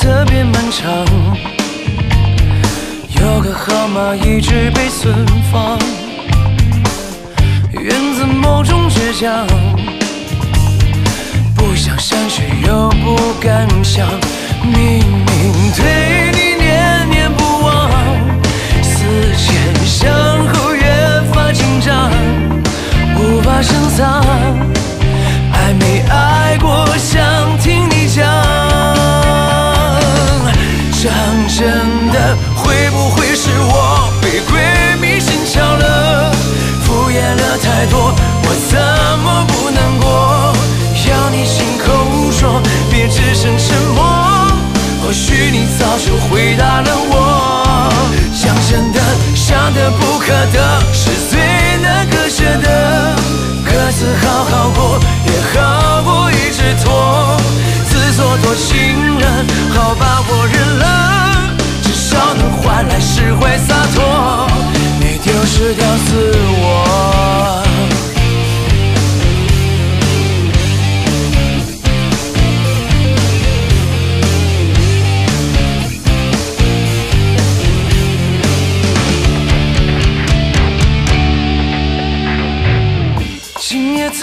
特别漫长，有个号码一直被存放，源自某种倔强，不想删却又不敢想，明别只剩沉默。或许你早就回答了我。想真的，想的不可得，是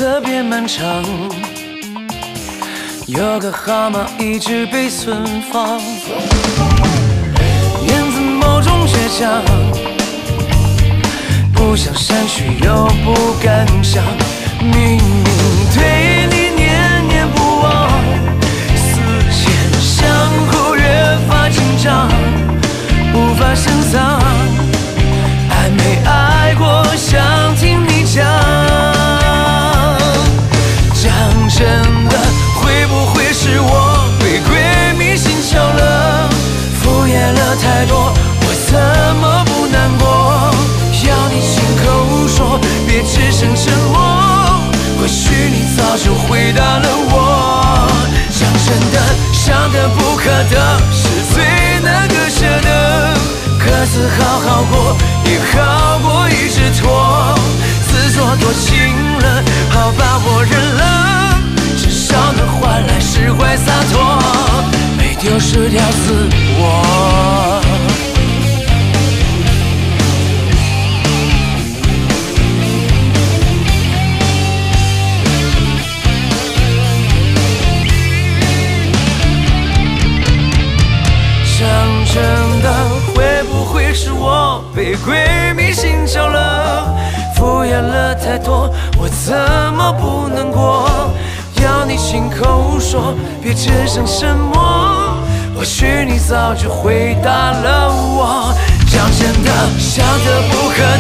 特别漫长。有个号码一直被存放，源自某种倔强，不想删去又不敢想，明明自作多情了，好吧，我认了，至少能换来释怀洒脱，没丢失掉自我。讲真的，会不会是我被鬼迷心窍了？敷衍了太多，我怎么不难过？要你亲口说，别只剩沉默。或许你早就回答了我。讲真的，想得不可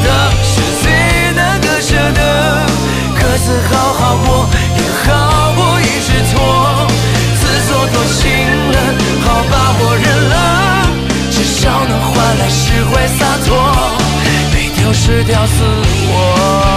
我失掉自我。